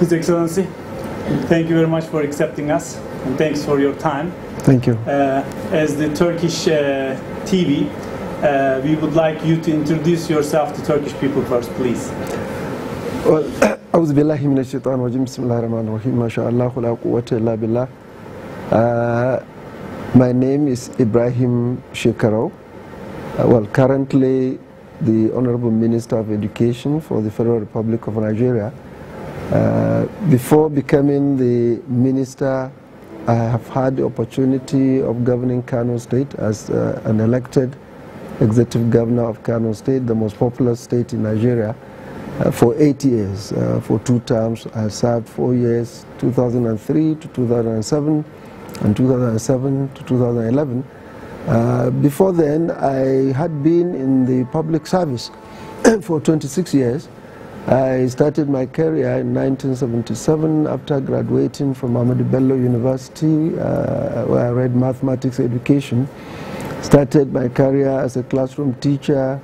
His Excellency, thank you very much for accepting us and thanks for your time. Thank you. Uh, as the Turkish uh, TV, uh, we would like you to introduce yourself to Turkish people first, please. Well, أعوذ بالله من الشيطان الرجيم بسم الله الرحمن الرحيم ما شاء الله لا قوة إلا بالله My name is Ibrahim Shekarau. Uh, well, currently the Honorable Minister of Education for the Federal Republic of Nigeria uh, before becoming the minister, I have had the opportunity of governing Kano State as uh, an elected executive governor of Kano State, the most populous state in Nigeria, uh, for eight years, uh, for two terms. I served four years, 2003 to 2007, and 2007 to 2011. Uh, before then, I had been in the public service for 26 years. I started my career in 1977 after graduating from Ahmadu Bello University, uh, where I read mathematics education. Started my career as a classroom teacher,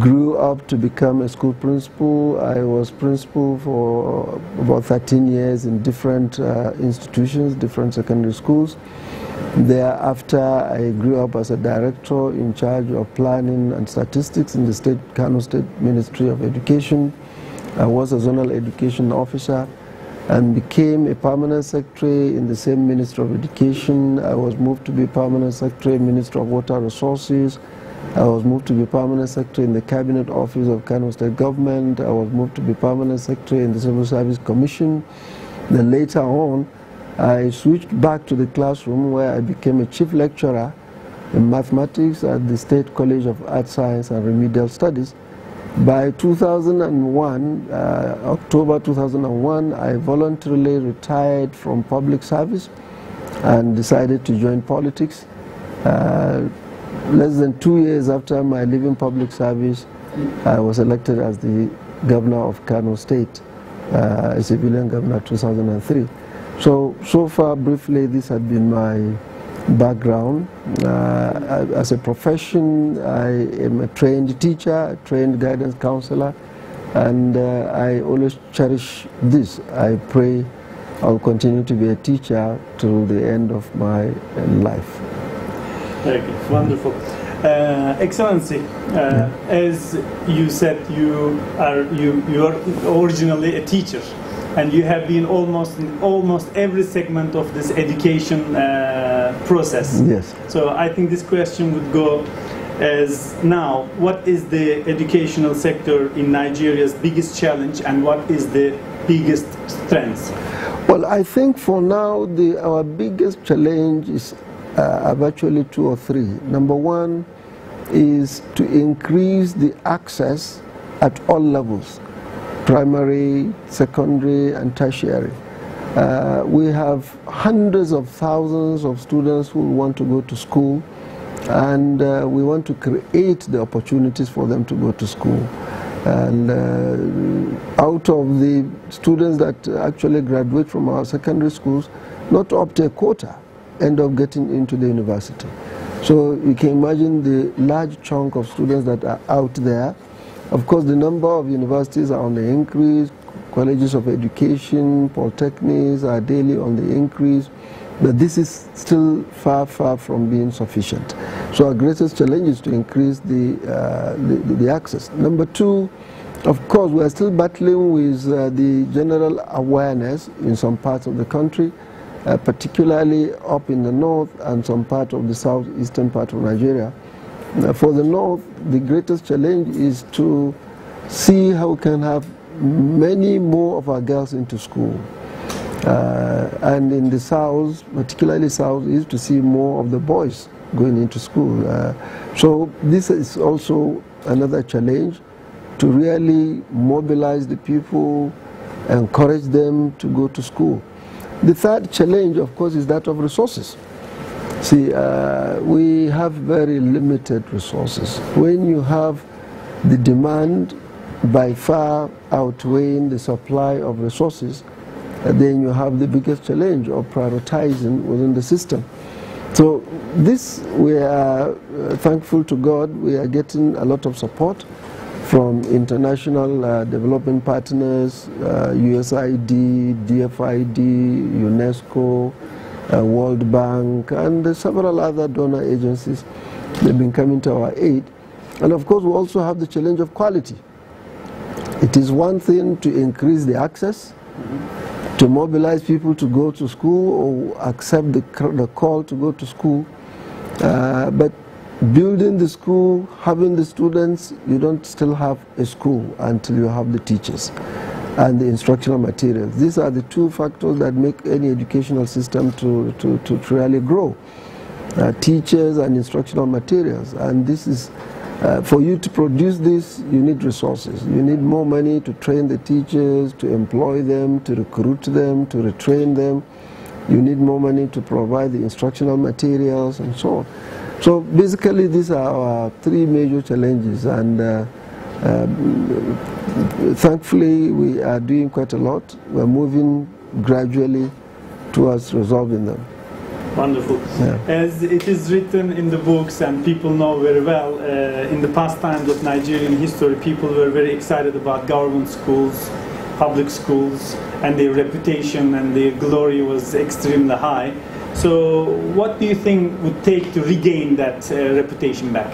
grew up to become a school principal. I was principal for about 13 years in different uh, institutions, different secondary schools. Thereafter, I grew up as a director in charge of planning and statistics in the state Kano State Ministry of Education. I was a zonal education officer and became a permanent secretary in the same Ministry of Education. I was moved to be permanent secretary, Minister of Water Resources. I was moved to be permanent secretary in the Cabinet Office of Kano State Government. I was moved to be permanent secretary in the Civil Service Commission. Then later on, I switched back to the classroom where I became a chief lecturer in mathematics at the State College of Art Science and Remedial Studies. By 2001, uh, October 2001, I voluntarily retired from public service and decided to join politics. Uh, less than two years after my leaving public service, I was elected as the governor of Kano State, uh, a civilian governor 2003. So, so far, briefly, this had been my background. Uh, as a profession, I am a trained teacher, trained guidance counselor, and uh, I always cherish this. I pray I'll continue to be a teacher till the end of my life. Very good, wonderful. Uh, Excellency, uh, as you said, you are you you are originally a teacher, and you have been almost in almost every segment of this education uh, process. Yes. So I think this question would go as now, what is the educational sector in Nigeria's biggest challenge, and what is the biggest strength? Well, I think for now, the, our biggest challenge is uh, virtually two or three. Number one is to increase the access at all levels, primary, secondary, and tertiary. Uh, we have hundreds of thousands of students who want to go to school, and uh, we want to create the opportunities for them to go to school. And uh, out of the students that actually graduate from our secondary schools, not up to a quarter end up getting into the university. So you can imagine the large chunk of students that are out there. Of course, the number of universities are on the increase, colleges of education, polytechnics are daily on the increase, but this is still far, far from being sufficient. So our greatest challenge is to increase the, uh, the, the, access. Number two, of course, we are still battling with uh, the general awareness in some parts of the country uh, particularly up in the north and some part of the southeastern part of Nigeria. For the north, the greatest challenge is to see how we can have many more of our girls into school. Uh, and in the south, particularly south, is to see more of the boys going into school. Uh, so this is also another challenge to really mobilize the people, encourage them to go to school. The third challenge, of course, is that of resources. See, uh, we have very limited resources. When you have the demand by far outweighing the supply of resources, then you have the biggest challenge of prioritizing within the system. So this, we are uh, thankful to God, we are getting a lot of support from international uh, development partners, uh, USAID, DFID, UNESCO, World Bank, and several other donor agencies. They've been coming to our aid. And of course, we also have the challenge of quality. It is one thing to increase the access, to mobilize people to go to school or accept the, the call to go to school. Uh, but building the school, having the students, you don't still have a school until you have the teachers and the instructional materials. These are the two factors that make any educational system to, to, to, to really grow. Uh, teachers and instructional materials. And this is, uh, for you to produce this, you need resources. You need more money to train the teachers, to employ them, to recruit them, to retrain them. You need more money to provide the instructional materials and so on. So basically these are our three major challenges and uh, um, thankfully we are doing quite a lot. We're moving gradually towards resolving them. Wonderful. Yeah. As it is written in the books and people know very well, uh, in the past times of Nigerian history, people were very excited about government schools, public schools, and their reputation and their glory was extremely high. So what do you think would take to regain that uh, reputation back?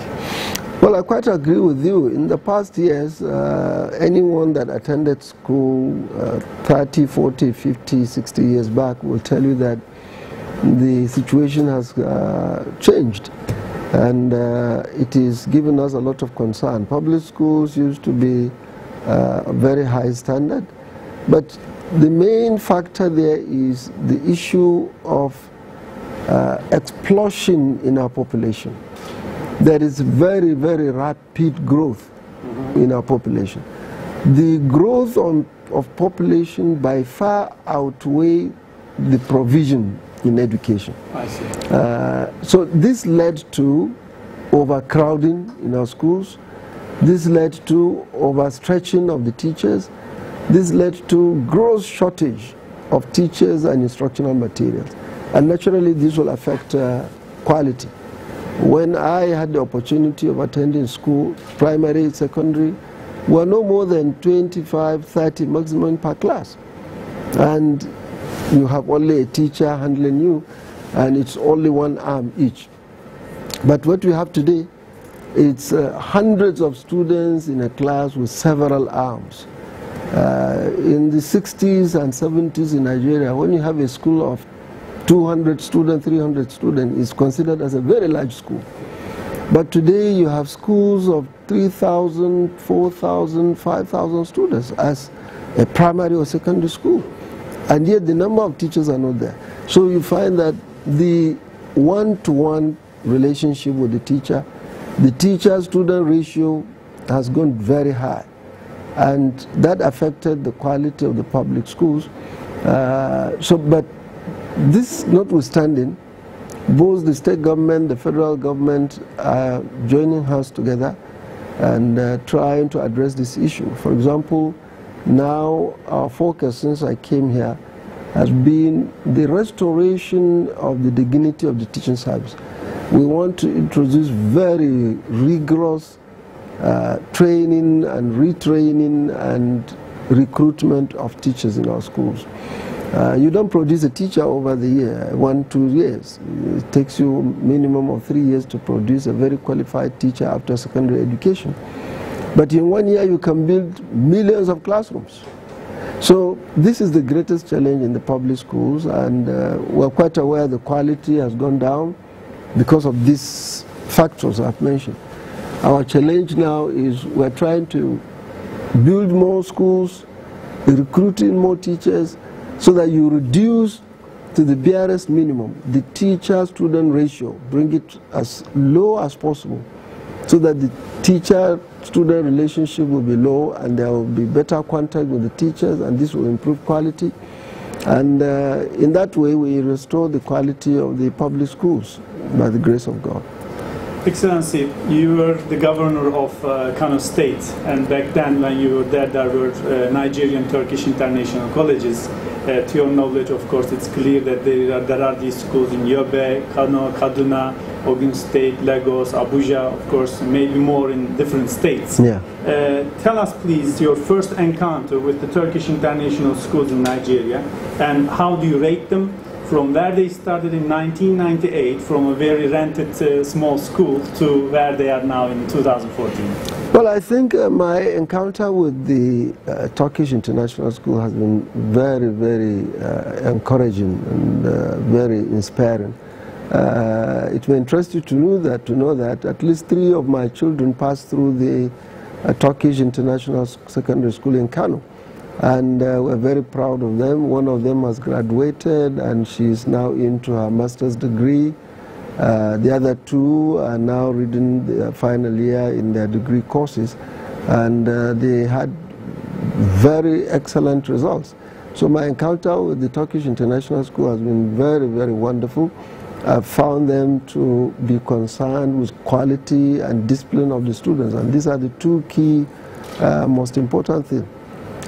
Well, I quite agree with you. In the past years, uh, anyone that attended school uh, 30, 40, 50, 60 years back will tell you that the situation has uh, changed and uh, it is given us a lot of concern. Public schools used to be uh, a very high standard, but the main factor there is the issue of uh, explosion in our population. There is very, very rapid growth mm -hmm. in our population. The growth on, of population by far outweigh the provision in education. I see. Uh, so this led to overcrowding in our schools. This led to overstretching of the teachers. This led to gross shortage of teachers and instructional materials. And naturally, this will affect uh, quality. When I had the opportunity of attending school, primary, secondary, were no more than 25, 30 maximum per class. And you have only a teacher handling you, and it's only one arm each. But what we have today, it's uh, hundreds of students in a class with several arms. Uh, in the 60s and 70s in Nigeria, when you have a school of 200 students, 300 students is considered as a very large school. But today you have schools of 3,000, 4,000, 5,000 students as a primary or secondary school. And yet the number of teachers are not there. So you find that the one-to-one -one relationship with the teacher, the teacher-student ratio has gone very high. And that affected the quality of the public schools. Uh, so, but this notwithstanding, both the state government, the federal government are joining hands together and uh, trying to address this issue. For example, now our focus since I came here has been the restoration of the dignity of the teaching service. We want to introduce very rigorous uh, training and retraining and recruitment of teachers in our schools. Uh, you don't produce a teacher over the year, one, two years. It takes you minimum of three years to produce a very qualified teacher after secondary education. But in one year you can build millions of classrooms. So this is the greatest challenge in the public schools and uh, we're quite aware the quality has gone down because of these factors I've mentioned. Our challenge now is we're trying to build more schools, recruiting more teachers, so that you reduce to the barest minimum the teacher-student ratio, bring it as low as possible so that the teacher-student relationship will be low and there will be better contact with the teachers and this will improve quality. And uh, in that way we restore the quality of the public schools by the grace of God. Excellency, you were the governor of uh, Kano State, and back then when you were there, there were uh, Nigerian Turkish international colleges. Uh, to your knowledge, of course, it's clear that there are, there are these schools in Yobe, Kano, Kaduna, Ogun State, Lagos, Abuja, of course, maybe more in different states. Yeah. Uh, tell us, please, your first encounter with the Turkish international schools in Nigeria and how do you rate them? From where they started in 1998, from a very rented uh, small school, to where they are now in 2014. Well, I think uh, my encounter with the uh, Turkish International School has been very, very uh, encouraging and uh, very inspiring. Uh, it may interest you to know that to know that at least three of my children passed through the Turkish International Secondary School in Kano, and we're very proud of them. One of them has graduated, and she's now into her master's degree. Uh, the other two are now reading the final year in their degree courses, and uh, they had very excellent results. So my encounter with the Turkish International School has been very, very wonderful. I found them to be concerned with quality and discipline of the students, and these are the two key, uh, most important things.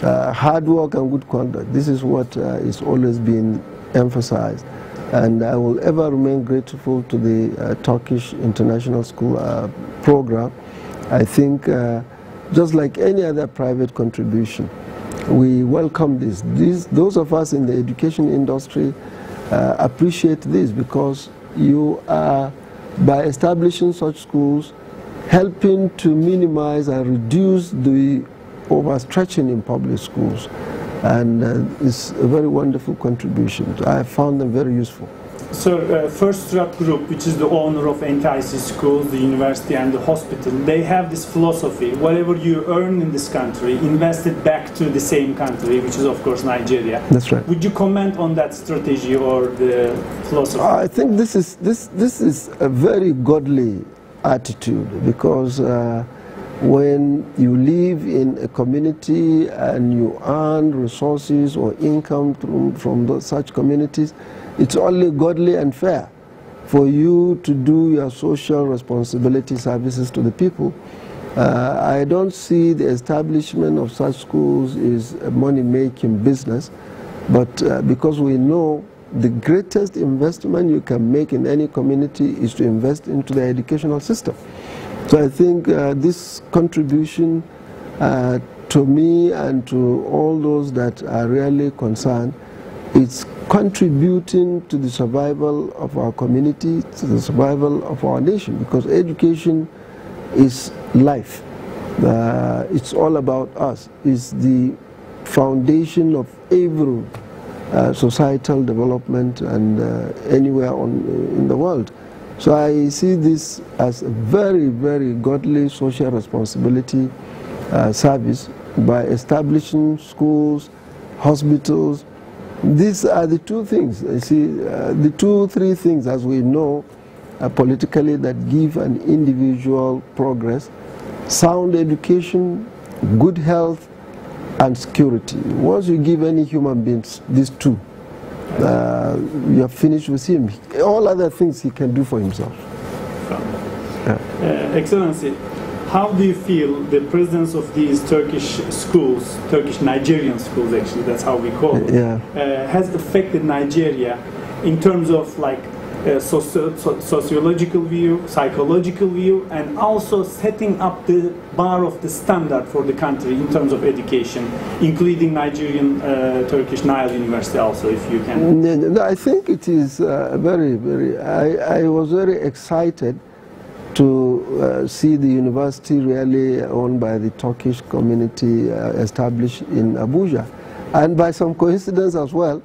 Uh, hard work and good conduct. This is what uh, is always being emphasized and I will ever remain grateful to the uh, Turkish International School uh, program. I think just like any other private contribution, we welcome this. These, those of us in the education industry uh, appreciate this because you are, by establishing such schools, helping to minimize and reduce the overstretching in public schools and uh, it's a very wonderful contribution. I found them very useful. So, uh, First Surat Group, which is the owner of NTIC schools, the university, and the hospital, they have this philosophy: whatever you earn in this country, invest it back to the same country, which is of course Nigeria. That's right. Would you comment on that strategy or the philosophy? I think this is this this is a very godly attitude because. Uh, when you live in a community and you earn resources or income from, from such communities, it's only godly and fair for you to do your social responsibility services to the people. Uh, I don't see the establishment of such schools is a money-making business, but uh, because we know the greatest investment you can make in any community is to invest into the educational system. So I think uh, this contribution uh, to me and to all those that are really concerned, it's contributing to the survival of our community, to the survival of our nation, because education is life. Uh, it's all about us. It's the foundation of every uh, societal development and uh, anywhere on, in the world. So I see this as a very, very godly social responsibility uh, service by establishing schools, hospitals. These are the two things, you see, uh, the two, three things as we know uh, politically that give an individual progress, sound education, good health, and security. Once you give any human beings these two, uh, you are finished with him. All other things he can do for himself. Yeah. Uh, Excellency, how do you feel the presence of these Turkish schools, Turkish Nigerian schools actually, that's how we call it, yeah. uh, has affected Nigeria in terms of like uh, socio sociological view, psychological view, and also setting up the bar of the standard for the country in terms of education, including Nigerian uh, Turkish Nile University also, if you can. I think it is uh, very, very, I, I was very excited to uh, see the university really owned by the Turkish community uh, established in Abuja. And by some coincidence as well,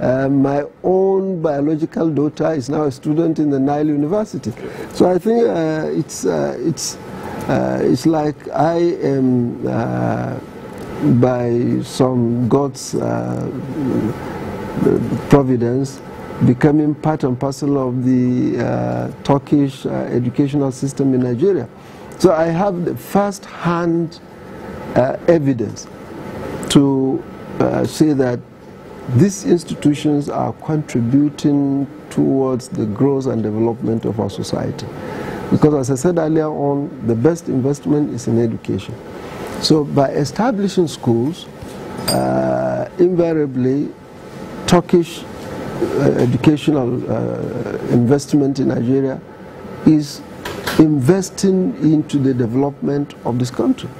uh, my own biological daughter is now a student in the Nile University. So I think uh, it's, uh, it's, uh, it's like I am, uh, by some God's providence, becoming part and parcel of the Turkish educational system in Nigeria. So I have the first-hand evidence to say that these institutions are contributing towards the growth and development of our society. Because as I said earlier on, the best investment is in education. So by establishing schools, uh, invariably Turkish uh, educational uh, investment in Nigeria is investing into the development of this country.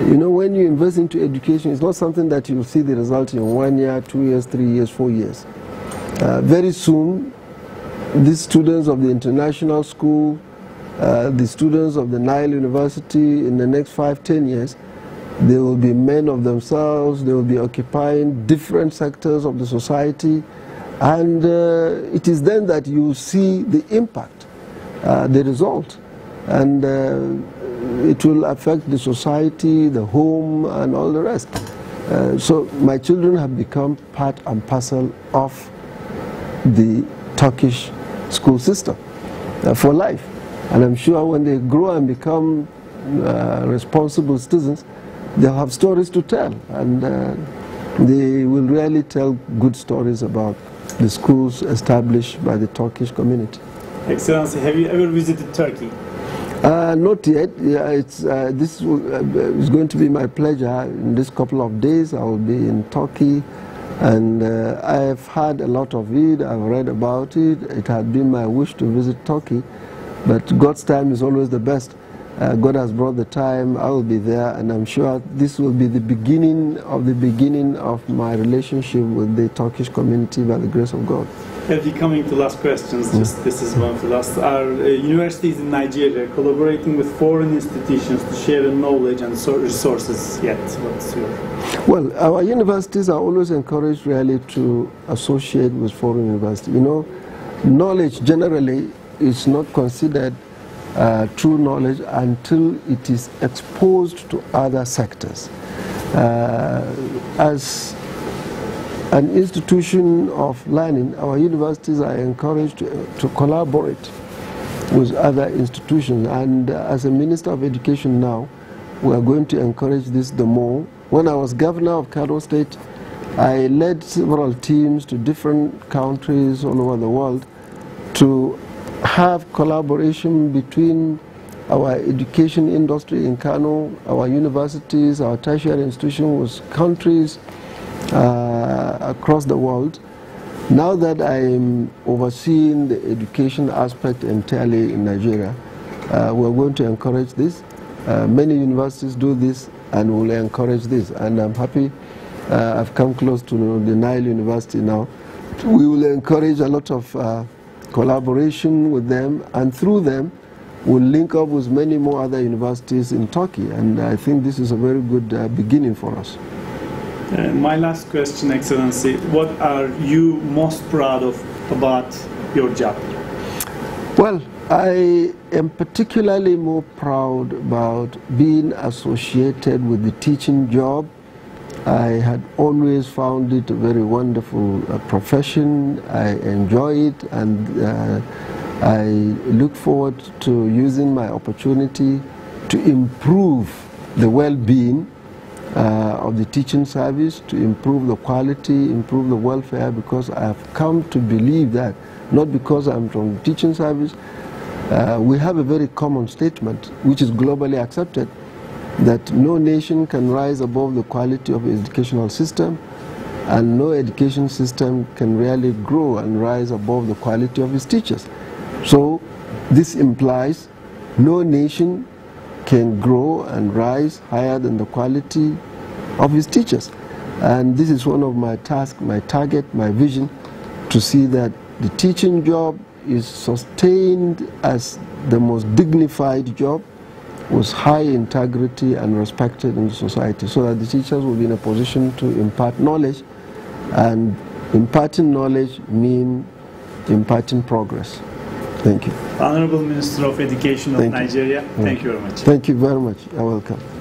You know, when you invest into education, it's not something that you'll see the result in one year, two years, three years, four years. Uh, very soon, these students of the international school, uh, the students of the Nile University in the next five, ten years, they will be men of themselves, they will be occupying different sectors of the society, and uh, it is then that you see the impact, uh, the result. And uh, it will affect the society, the home, and all the rest. Uh, so my children have become part and parcel of the Turkish school system uh, for life. And I'm sure when they grow and become uh, responsible citizens, they'll have stories to tell. And they will really tell good stories about the schools established by the Turkish community. Excellency, have you ever visited Turkey? Uh, not yet. Yeah, it's, uh, this uh, is going to be my pleasure. In this couple of days, I will be in Turkey, and uh, I've heard a lot of it. I've read about it. It had been my wish to visit Turkey, but God's time is always the best. Uh, God has brought the time. I will be there, and I'm sure this will be the beginning of the beginning of my relationship with the Turkish community by the grace of God. Have you coming to last questions? Just this is one of the last. Are uh, universities in Nigeria collaborating with foreign institutions to share knowledge and so resources yet? What's your? Well, our universities are always encouraged really to associate with foreign universities. You know, knowledge generally is not considered uh, true knowledge until it is exposed to other sectors. Uh, as an institution of learning, our universities are encouraged to, to collaborate with other institutions. And uh, as a Minister of Education now, we are going to encourage this the more. When I was governor of Kano State, I led several teams to different countries all over the world to have collaboration between our education industry in Kano, our universities, our tertiary institutions, countries uh, across the world. Now that I'm overseeing the education aspect entirely in Nigeria, uh, we're going to encourage this. Uh, many universities do this and will encourage this. And I'm happy uh, I've come close to the Nile University now. We will encourage a lot of uh, collaboration with them, and through them, we'll link up with many more other universities in Turkey. And I think this is a very good uh, beginning for us. Uh, my last question, Excellency, what are you most proud of about your job? Well, I am particularly more proud about being associated with the teaching job I had always found it a very wonderful uh, profession. I enjoy it and uh, I look forward to using my opportunity to improve the well-being uh, of the teaching service, to improve the quality, improve the welfare, because I have come to believe that, not because I'm from the teaching service, uh, we have a very common statement which is globally accepted that no nation can rise above the quality of educational system and no education system can really grow and rise above the quality of its teachers. So this implies no nation can grow and rise higher than the quality of his teachers. And this is one of my tasks, my target, my vision, to see that the teaching job is sustained as the most dignified job with high integrity and respected in society so that the teachers will be in a position to impart knowledge and imparting knowledge mean imparting progress. Thank you. Honorable Minister of Education of thank Nigeria, you. thank you very much. Thank you very much. You're welcome.